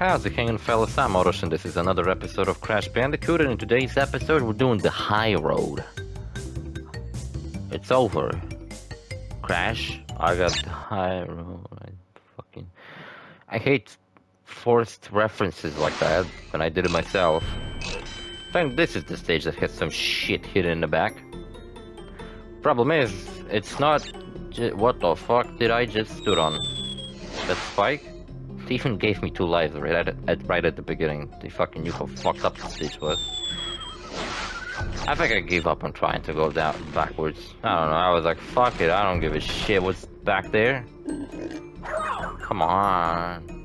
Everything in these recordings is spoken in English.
How's it hanging fellas? I'm Orosh and this is another episode of Crash Bandicoot and in today's episode we're doing the high road. It's over. Crash, I got the high road. I fucking... I hate forced references like that when I did it myself. I think this is the stage that has some shit hidden in the back. Problem is, it's not... What the fuck did I just stood on? That spike? Even gave me two lives right at, at right at the beginning. They fucking knew how fucked up this was. I think I gave up on trying to go down backwards. I don't know. I was like, fuck it. I don't give a shit what's back there. Come on.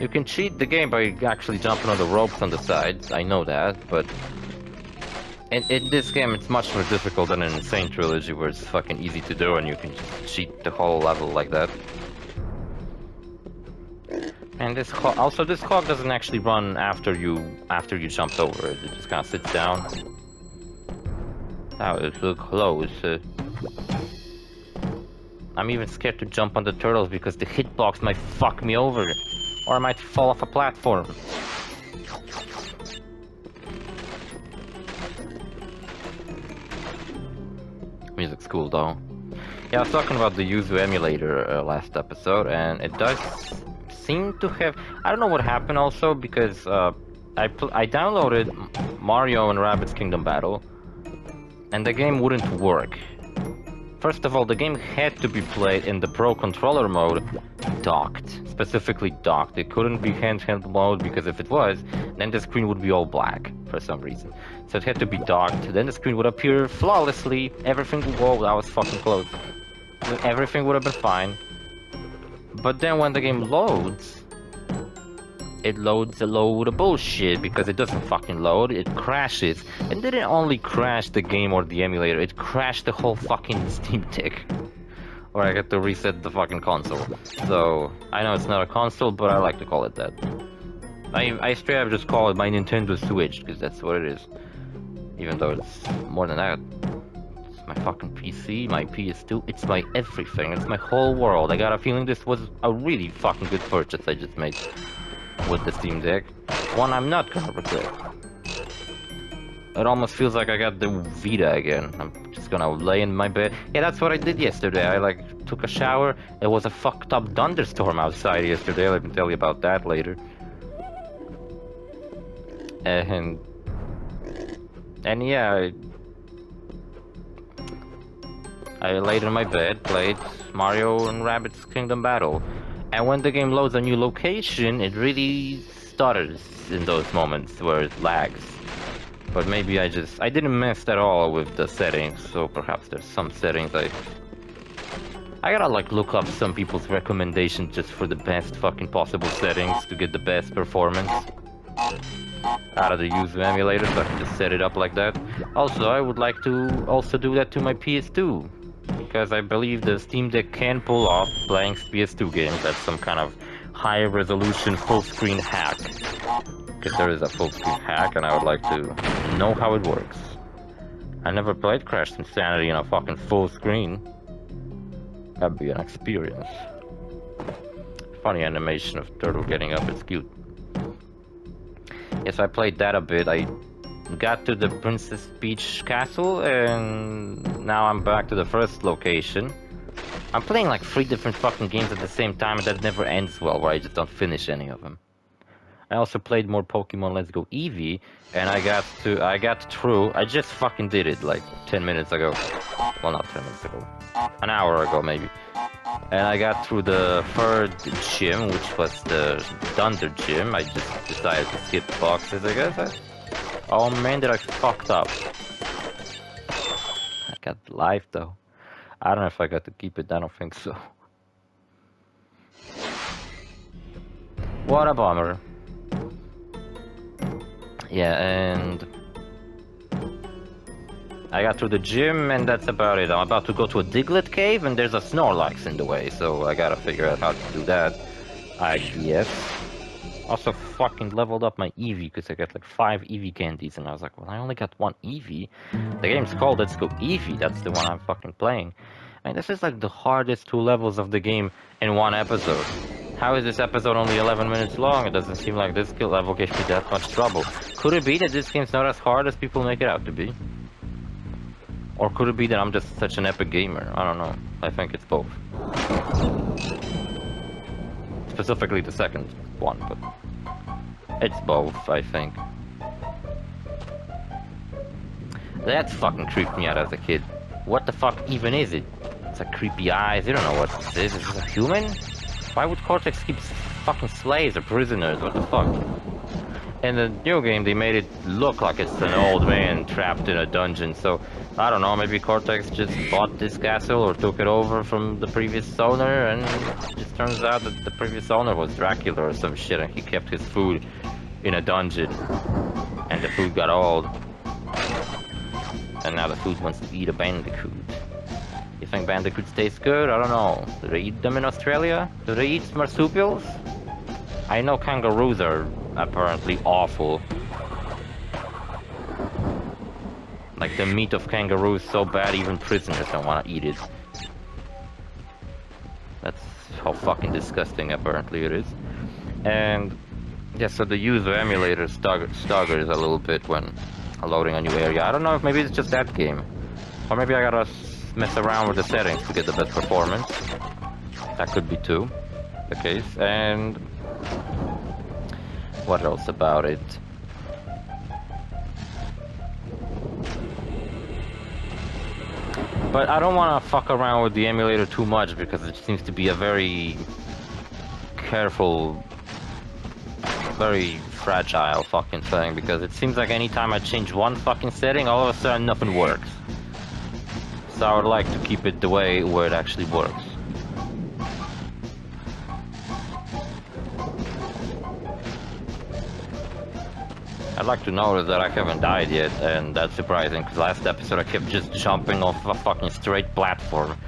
You can cheat the game by actually jumping on the ropes on the sides. I know that, but in, in this game it's much more difficult than in N. Sane Trilogy, where it's fucking easy to do and you can just cheat the whole level like that. And this clock, also this clock doesn't actually run after you after you jumped over it. It just kind of sits down. That was so close. Uh, I'm even scared to jump on the turtles because the hitbox might fuck me over, or I might fall off a platform. Music's cool though. Yeah, I was talking about the Yuzu emulator uh, last episode, and it does seem to have. I don't know what happened also because uh, I I downloaded Mario and Rabbids Kingdom Battle, and the game wouldn't work. First of all, the game had to be played in the Pro Controller mode, docked, specifically docked. It couldn't be handheld mode because if it was, then the screen would be all black for some reason. So it had to be docked. Then the screen would appear flawlessly. Everything. Whoa, that was fucking close. Everything would have been fine. But then when the game loads, it loads a load of bullshit because it doesn't fucking load, it crashes. And didn't only crash the game or the emulator, it crashed the whole fucking Steam Deck. Or I get to reset the fucking console. So, I know it's not a console, but I like to call it that. I, I straight up just call it my Nintendo Switch, because that's what it is. Even though it's more than that. My fucking PC, my PS2, it's my everything, it's my whole world. I got a feeling this was a really fucking good purchase I just made with the Steam Deck. One I'm not gonna regret. It almost feels like I got the Vita again. I'm just gonna lay in my bed. Yeah, that's what I did yesterday. I like took a shower. It was a fucked up thunderstorm outside yesterday. Let me tell you about that later. And and yeah, I laid in my bed, played Mario and Rabbids Kingdom Battle. And when the game loads a new location, it really stutters in those moments where it lags. But maybe I just... I didn't mess at all with the settings, so perhaps there's some settings I... I gotta like look up some people's recommendations just for the best fucking possible settings to get the best performance out of the Yuzu emulator so I can just set it up like that. Also, I would like to also do that to my PS2 because I believe the Steam Deck can pull off playing PS2 games at some kind of high resolution full screen hack. Because there is a full screen hack and I would like to know how it works. I never played Crash Insanity in a fucking full screen. That'd be an experience. Funny animation of Turtle getting up, it's cute. Yes, I played that a bit. I got to the Princess Peach Castle, and now I'm back to the first location. I'm playing like three different fucking games at the same time, and that never ends well, where I just don't finish any of them. I also played more Pokemon Let's Go Eevee, and I got to, I got through, I just fucking did it like 10 minutes ago. Well, not 10 minutes ago. An hour ago, maybe. And I got through the third gym, which was the Thunder Gym. I just decided to skip boxes, I guess. Oh man, did I fucked up. I got life though. I don't know if I got to keep it, I don't think so. What a bummer. Yeah, and... I got through the gym and that's about it. I'm about to go to a Diglett cave and there's a Snorlax in the way, so I gotta figure out how to do that. I guess. Also fucking leveled up my Eevee because I got like 5 Eevee candies and I was like, well I only got one Eevee. The game's called Let's Go Eevee, that's the one I'm fucking playing. And this is like the hardest two levels of the game in one episode. How is this episode only 11 minutes long? It doesn't seem like this skill level gives me that much trouble. Could it be that this game's not as hard as people make it out to be? Or could it be that I'm just such an epic gamer? I don't know. I think it's both. Specifically the second one, but it's both, I think. That fucking creeped me out as a kid. What the fuck even is it? It's a creepy eyes. you don't know what this is. Is this a human? Why would Cortex keep fucking slaves or prisoners? What the fuck? In the new game, they made it look like it's an old man trapped in a dungeon, so I don't know, maybe Cortex just bought this castle or took it over from the previous owner, and it just turns out that the previous owner was Dracula or some shit, and he kept his food in a dungeon, and the food got old. And now the food wants to eat a bandicoot. You think bandicoots taste good? I don't know. Do they eat them in Australia? Do they eat marsupials? I know kangaroos are apparently awful. Like the meat of kangaroos so bad even prisoners don't want to eat it. That's how fucking disgusting apparently it is. And yeah, so the Yuzu emulator staggers a little bit when loading a new area. I don't know if maybe it's just that game. Or maybe I gotta mess around with the settings to get the best performance. That could be too the case. And what else about it? But I don't want to fuck around with the emulator too much because it seems to be a very careful, very fragile fucking thing because it seems like anytime I change one fucking setting, all of a sudden nothing works. So I would like to keep it the way where it actually works. I'd like to know that I haven't died yet, and that's surprising, because last episode I kept just jumping off a fucking straight platform.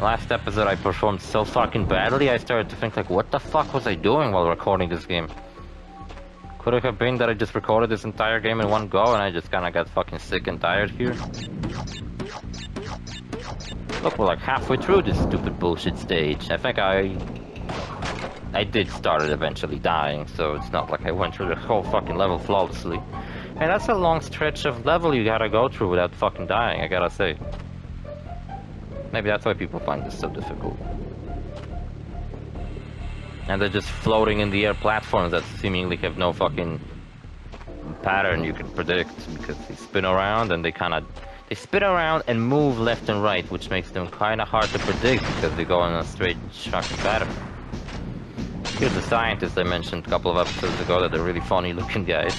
Last episode I performed so fucking badly, I started to think like, what the fuck was I doing while recording this game? Could it have been that I just recorded this entire game in one go and I just kinda got fucking sick and tired here? Look, we're like halfway through this stupid bullshit stage. I think I... I did start it eventually dying, so it's not like I went through the whole fucking level flawlessly. And that's a long stretch of level you gotta go through without fucking dying, I gotta say. Maybe that's why people find this so difficult. And they're just floating in the air platforms that seemingly have no fucking pattern you can predict because they spin around and they kind of they spin around and move left and right, which makes them kind of hard to predict because they go in a straight shot pattern. Here's the scientist I mentioned a couple of episodes ago that are really funny looking guys.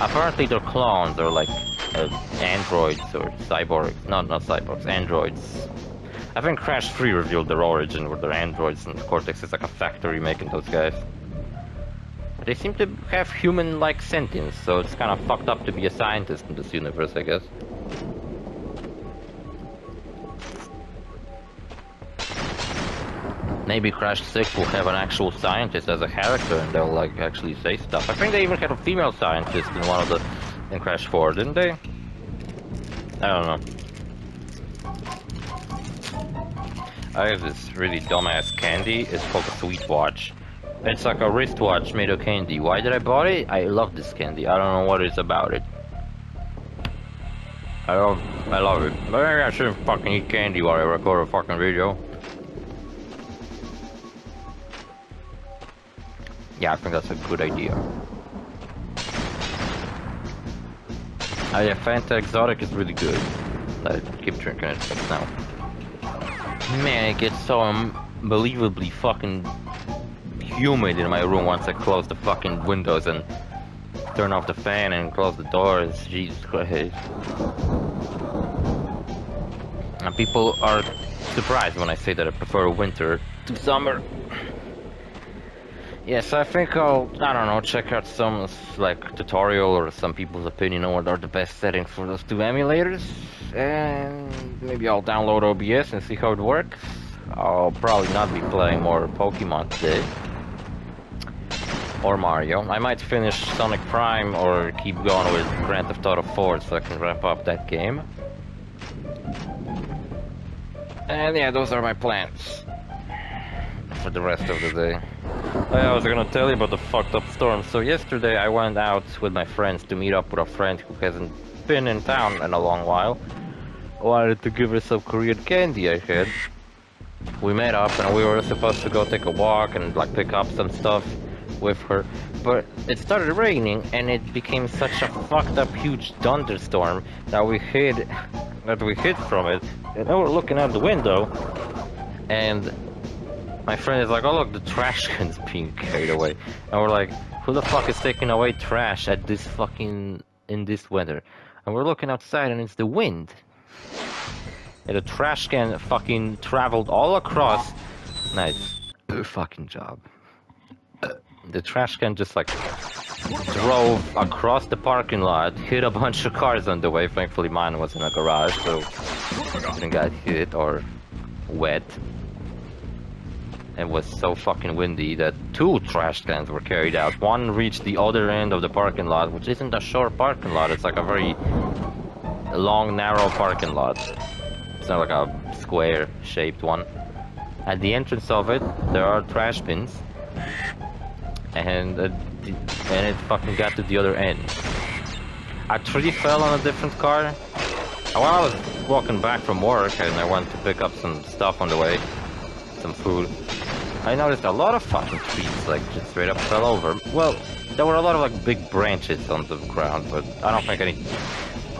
Apparently they're clones or like uh, androids or cyborgs. No, not cyborgs, androids I think Crash 3 revealed their origin where they're androids and Cortex is like a factory making those guys. They seem to have human-like sentience, so it's kind of fucked up to be a scientist in this universe, I guess. Maybe Crash 6 will have an actual scientist as a character and they'll like actually say stuff. I think they even had a female scientist in one of the in Crash 4, didn't they? I don't know. I have this really dumbass candy. It's called a Sweet Watch. It's like a wristwatch made of candy. Why did I buy it? I love this candy. I don't know what it's about it. I love, I love it. But maybe I shouldn't fucking eat candy while I record a fucking video. Yeah, I think that's a good idea. Oh yeah, Fanta Exotic is really good. I keep drinking it now. Man, it gets so unbelievably fucking humid in my room once I close the fucking windows and turn off the fan and close the doors. Jesus Christ. And people are surprised when I say that I prefer winter to summer. Yes, I think I'll, I don't know, check out some, like, tutorial or some people's opinion on what are the best settings for those two emulators. And maybe I'll download OBS and see how it works. I'll probably not be playing more Pokemon today. Or Mario. I might finish Sonic Prime or keep going with Grand Theft Auto 4 so I can wrap up that game. And yeah, those are my plans. For the rest of the day. I was gonna tell you about the fucked up storm. So yesterday I went out with my friends to meet up with a friend who hasn't been in town in a long while. Wanted to give her some Korean candy I had. We met up and we were supposed to go take a walk and like pick up some stuff with her. But it started raining and it became such a fucked up huge thunderstorm that we hid that we hid from it. And we're looking out the window and my friend is like, oh look, the trash can's being carried away. And we're like, who the fuck is taking away trash at this fucking, in this weather? And we're looking outside and it's the wind. And the trash can fucking traveled all across. Nice. Good fucking job. The trash can just like drove across the parking lot, hit a bunch of cars on the way. Thankfully mine was in a garage, so didn't get hit or wet. It was so fucking windy that two trash cans were carried out. One reached the other end of the parking lot, which isn't a short parking lot. It's like a very long, narrow parking lot. It's not like a square-shaped one. At the entrance of it, there are trash bins, and and it fucking got to the other end. A tree fell on a different car. While I was walking back from work and I went to pick up some stuff on the way, some food, I noticed a lot of fucking trees like just straight up fell over. Well, there were a lot of like big branches on the ground, but I don't think any.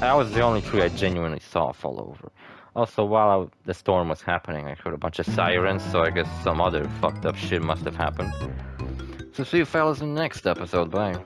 That was the only tree I genuinely saw fall over. Also, while I, the storm was happening, I heard a bunch of sirens, so I guess some other fucked up shit must have happened. So see you fellas in the next episode, bye.